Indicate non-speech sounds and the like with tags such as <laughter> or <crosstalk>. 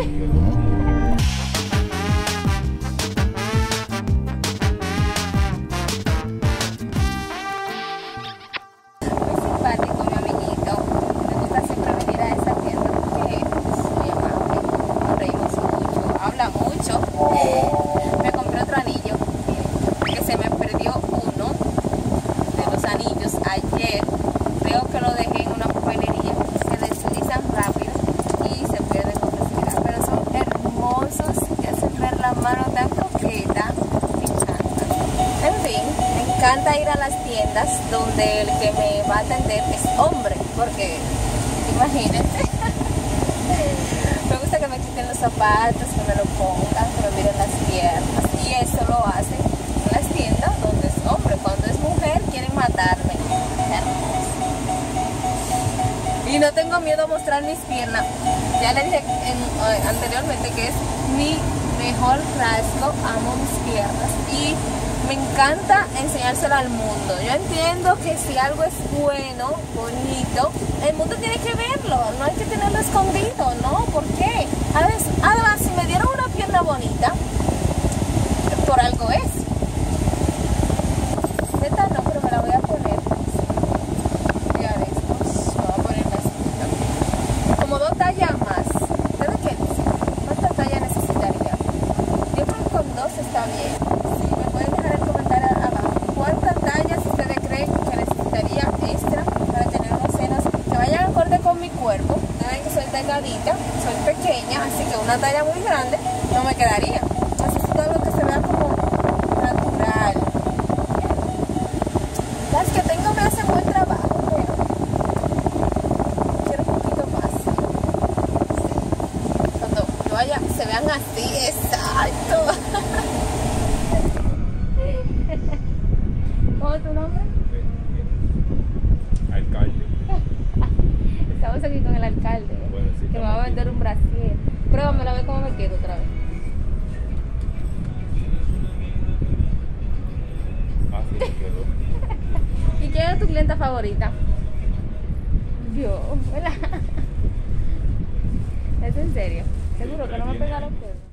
Hı -hı. Encanta ir a las tiendas donde el que me va a atender es hombre, porque imagínense. <laughs> me gusta que me quiten los zapatos, que me lo pongan, que me miren las piernas. Y eso lo hacen en las tiendas donde es hombre. Cuando es mujer quieren matarme. Y no tengo miedo a mostrar mis piernas. Ya le dije eh, anteriormente que es mi mejor rasgo. Amo mis piernas. Y me encanta enseñárselo al mundo. Yo entiendo que si algo es bueno, bonito, el mundo tiene que verlo. No hay que tenerlo escondido, ¿no? ¿Por qué? Además, además si me dieron una pierna bonita, por algo es. Esta no, pero me la voy a poner. Me voy a. Como dos tallas más. ¿Ustedes qué dicen? ¿Cuántas tallas necesitaría? Yo creo que con dos está bien. Sí, me pueden dejar el comentario abajo. ¿Cuántas tallas ustedes creen que necesitaría extra para tener unos senos que vayan acorde con mi cuerpo? Saben que soy delgadita, soy pequeña, así que una talla muy grande no me quedaría. Necesito algo que se vea como natural. Las que tengo me hacen buen trabajo, pero quiero un poquito más. Sí. Cuando yo vaya, se vean así, exacto. <laughs> ¿Cómo es tu nombre? Alcalde. <laughs> Estamos aquí con el alcalde, ¿eh? Bueno, sí, que me va a vender un brasier. Pruébamelo a ver cómo me quedo otra vez. Así me quedó. <laughs> ¿Y quién es tu clienta favorita? Yo, ¿verdad? <laughs> ¿Es en serio? Seguro que no me pegaron perros.